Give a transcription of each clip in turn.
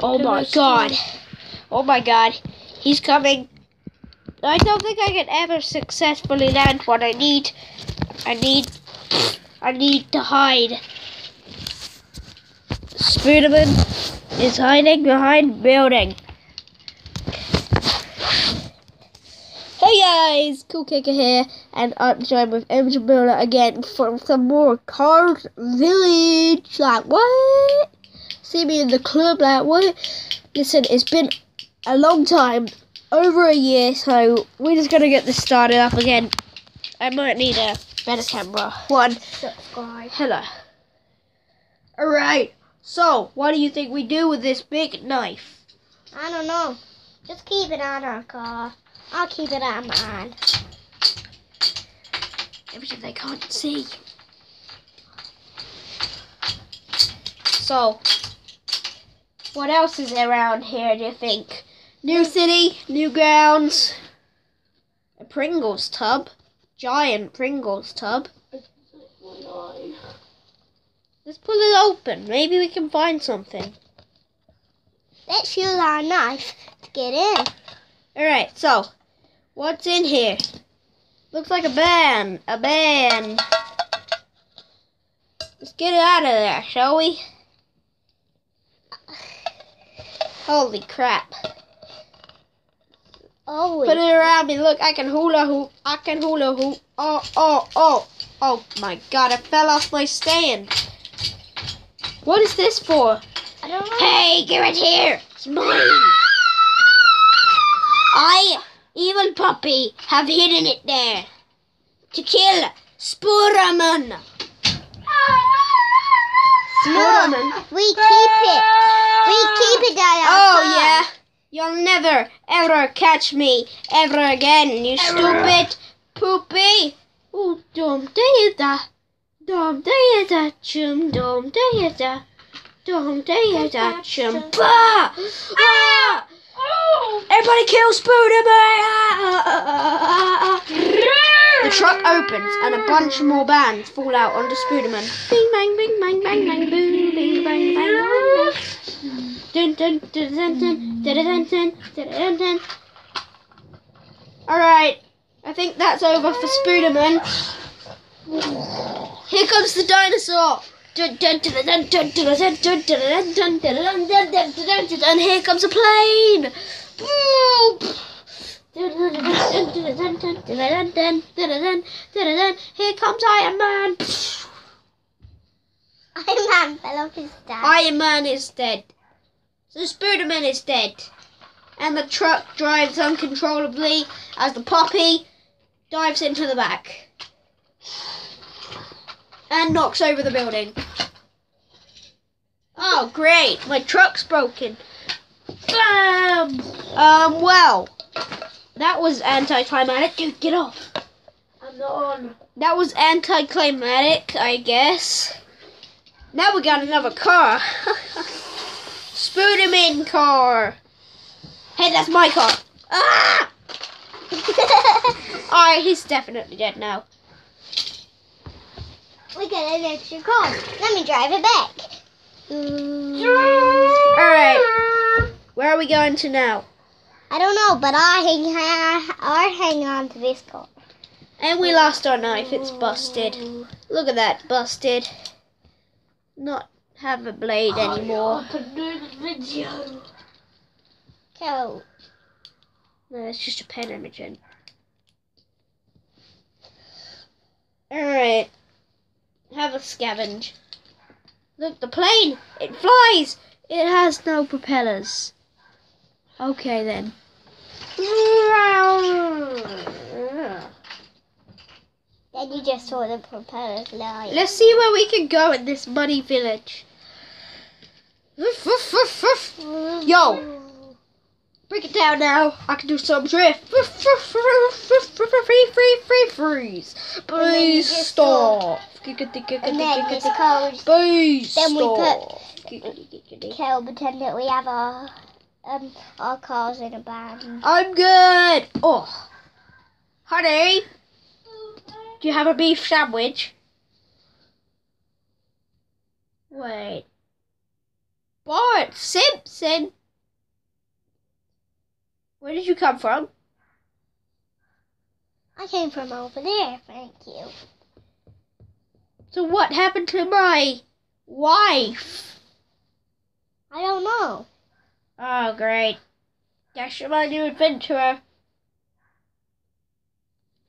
Oh my god. Oh my god. He's coming. I don't think I can ever successfully land what I need. I need. I need to hide. Spooderman is hiding behind building. Hey guys, Cool Kicker here, and I'm joined with Emma Builder again from some more Cars Village. Like what? See me in the club, like what? Listen, it's been a long time, over a year, so we're just gonna get this started up again. I might need a better camera. One. Subscribe. Hello. Alright, so what do you think we do with this big knife? I don't know. Just keep it on our car. I'll keep it on mine. Everything they can't see. So, what else is around here, do you think? New city, new grounds, a Pringles tub, giant Pringles tub. Let's pull it open. Maybe we can find something. Let's use our knife to get in. Alright, so, what's in here? Looks like a band. A band. Let's get it out of there, shall we? Holy crap. Oh, Put it around me. Look, I can hula hoop. I can hula hoop. Oh, oh, oh. Oh my god, I fell off my stand. What is this for? I don't know. Hey, give it here. It's mine. I, evil puppy, have hidden it there. To kill Spuraman. Spuraman? We keep it. We keep it our Oh, car. yeah. You'll never, ever catch me ever again, you stupid poopy. Oh, dum da da. Dum da da chum, dum da da. Dum da da chum. Bah! Ah! Oh. Everybody kill Spooderman! Truck opens and a bunch more bands fall out onto Spooderman. Bing bang, bing bang, bang bang, boo, bing bang, bang, bang. Dun dun dun dun dun dun dun dun dun. Alright, I think that's over for Spooderman. Here comes the dinosaur. Dun. Here comes a plane. Here comes Iron Man. Iron Man fell off his dad. Iron Man is dead. So Spooderman is dead. And the truck drives uncontrollably as the poppy dives into the back. And knocks over the building. Oh, great. My truck's broken. Bam! Um, well, that was anticlimactic. Dude, get off. I'm not on. That was anticlimactic, I guess. Now we got another car. Spooderman car. Hey, that's my car. Ah! Alright, he's definitely dead now. we got an extra car. Let me drive it back. Alright, where are we going to now? I don't know, but I hang, I hang on to this car. And we lost our knife, it's busted. Look at that, busted. Not have a blade oh, anymore. So, No, it's just a pen imaging. Alright. Have a scavenge. Look, the plane! It flies! It has no propellers. Okay then. Then you just saw the propellers lie. Let's see where we can go in this muddy village. Yo! Break it down now. I can do some drift. Free, free, free, freeze. Please stop. And then car would Please then we stop. kill, pretend that we have our um our cars in a band. I'm good. Oh, honey, do you have a beef sandwich? Wait. Bart Simpson. Where did you come from? I came from over there, thank you. So what happened to my wife? I don't know. Oh, great. You're my new adventurer.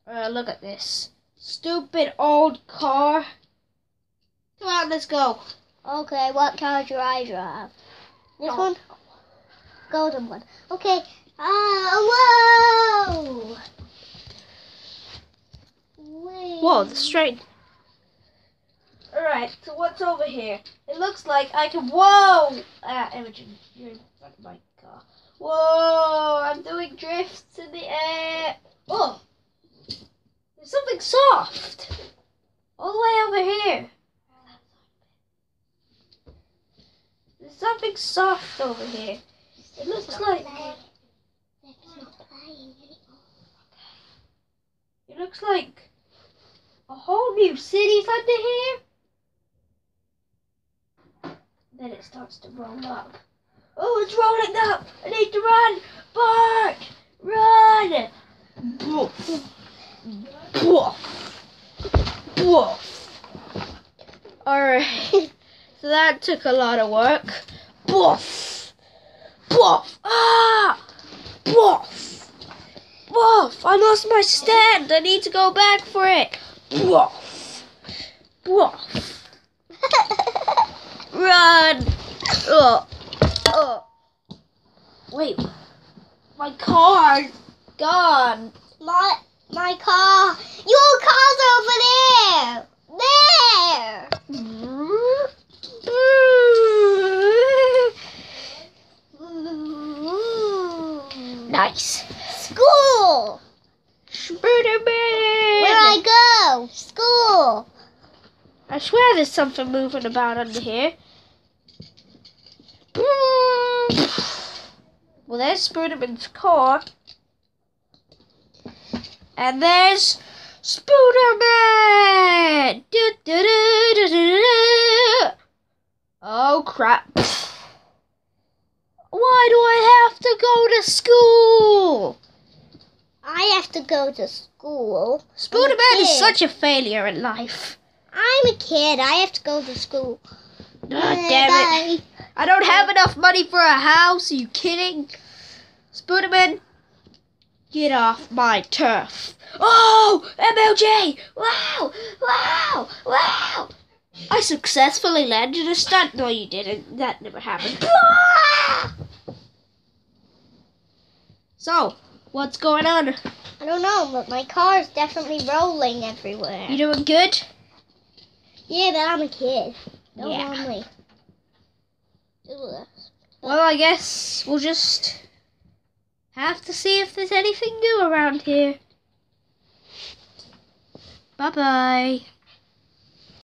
Uh, look at this. Stupid old car. Come on, let's go. Okay, what car do I drive? This Oh. one? Golden one. Okay. Ah, whoa! Wait. Whoa, the straight. Alright, so what's over here? It looks like I can. Whoa! Ah, Imogen, you're of my car. Whoa! I'm doing drifts in the air. Oh! There's something soft! All the way over here. There's something soft over here. It looks like. It's not hmm. playing anymore. It looks like a whole new city's under here. Then it starts to roll up. Oh, it's rolling up! I need to run! Bart! Run! Boof. Boof. Boof. Alright. So that took a lot of work. Boof! Boof! Ah! Boof! Woof! I lost my stand. I need to go back for it. Woof! Woof! Run! Oh! Wait, my car gone. My my car. Your car's over there. There. Nice. School. Spider-Man. Where I go? School. I swear there's something moving about under here. Well, there's Spooderman's car. And there's Spooderman! Do, do, do, do, do, do. Oh, crap. Why do I have to go to school? I have to go to school. Spooderman is such a failure in life. I'm a kid. I have to go to school. Ah, damn it. Bye. I don't have enough money for a house. Are you kidding? Spooderman, get off my turf. Oh, MLJ! Wow! Wow! Wow! I successfully landed a stunt. No, you didn't. That never happened. So, what's going on? I don't know, but my car is definitely rolling everywhere. You doing good? yeah, but I'm a kid. Don't Yeah. want me. Do this. Well, I guess we'll just have to see if there's anything new around here. Bye bye.